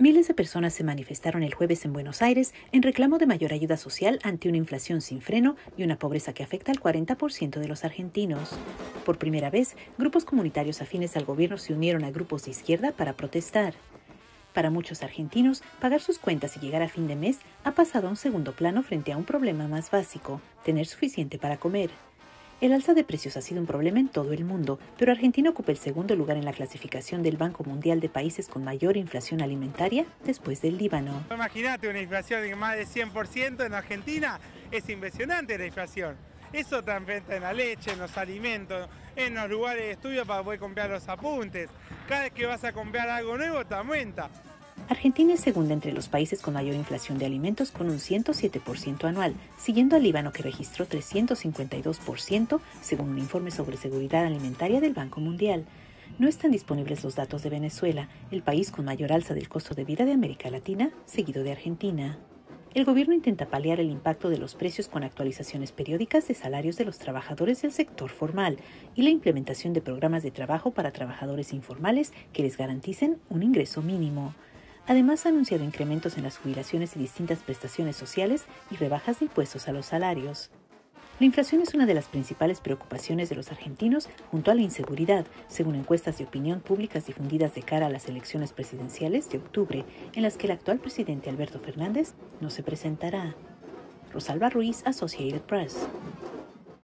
Miles de personas se manifestaron el jueves en Buenos Aires en reclamo de mayor ayuda social ante una inflación sin freno y una pobreza que afecta al 40% de los argentinos. Por primera vez, grupos comunitarios afines al gobierno se unieron a grupos de izquierda para protestar. Para muchos argentinos, pagar sus cuentas y llegar a fin de mes ha pasado a un segundo plano frente a un problema más básico, tener suficiente para comer. El alza de precios ha sido un problema en todo el mundo, pero Argentina ocupa el segundo lugar en la clasificación del Banco Mundial de países con mayor inflación alimentaria después del Líbano. Imagínate una inflación de más de 100% en Argentina, es impresionante la inflación. Eso te afecta en la leche, en los alimentos, en los lugares de estudio para poder comprar los apuntes. Cada vez que vas a comprar algo nuevo te aumenta. Argentina es segunda entre los países con mayor inflación de alimentos con un 107% anual, siguiendo al Líbano que registró 352% según un informe sobre seguridad alimentaria del Banco Mundial. No están disponibles los datos de Venezuela, el país con mayor alza del costo de vida de América Latina, seguido de Argentina. El gobierno intenta paliar el impacto de los precios con actualizaciones periódicas de salarios de los trabajadores del sector formal y la implementación de programas de trabajo para trabajadores informales que les garanticen un ingreso mínimo. Además, ha anunciado incrementos en las jubilaciones y distintas prestaciones sociales y rebajas de impuestos a los salarios. La inflación es una de las principales preocupaciones de los argentinos junto a la inseguridad, según encuestas de opinión públicas difundidas de cara a las elecciones presidenciales de octubre, en las que el actual presidente Alberto Fernández no se presentará. Rosalba Ruiz, Associated Press.